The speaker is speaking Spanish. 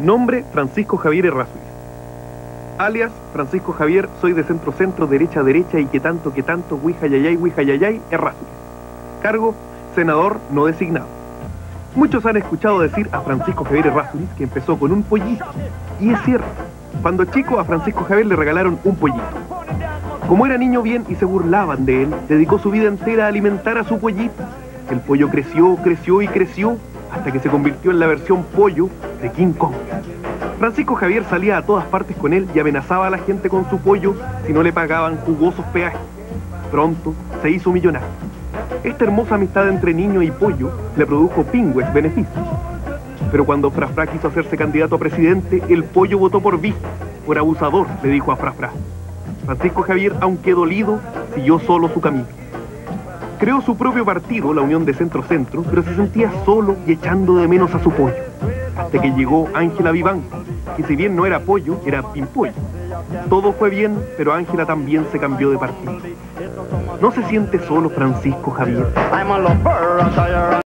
Nombre Francisco Javier Errázuriz. Alias Francisco Javier, soy de centro centro, derecha derecha y que tanto que tanto, huijayayay, huijayayay, Errázuriz. Cargo, senador no designado. Muchos han escuchado decir a Francisco Javier Errázuriz que empezó con un pollito. Y es cierto, cuando chico a Francisco Javier le regalaron un pollito. Como era niño bien y se burlaban de él, dedicó su vida entera a alimentar a su pollito. El pollo creció, creció y creció hasta que se convirtió en la versión pollo de King Kong. Francisco Javier salía a todas partes con él y amenazaba a la gente con su pollo si no le pagaban jugosos peajes. Pronto se hizo millonario. Esta hermosa amistad entre niño y pollo le produjo pingües beneficios. Pero cuando Frafra quiso hacerse candidato a presidente, el pollo votó por Vista, por abusador, le dijo a Frafra. Francisco Javier, aunque dolido, siguió solo su camino. Creó su propio partido, la Unión de Centro Centro, pero se sentía solo y echando de menos a su pollo. Hasta que llegó Ángela Vivanco, que si bien no era pollo, era pimpollo. Todo fue bien, pero Ángela también se cambió de partido. ¿No se siente solo Francisco Javier?